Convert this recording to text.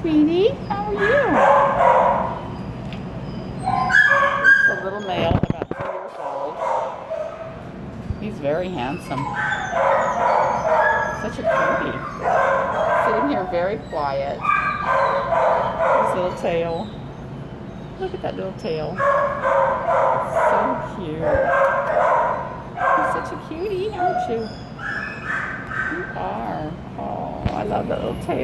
Sweetie, how are you? This a little male, about two years old. He's very handsome. Such a cutie. Sitting here very quiet. His little tail. Look at that little tail. So cute. He's such a cutie, aren't you? You are. Oh, I love that little tail.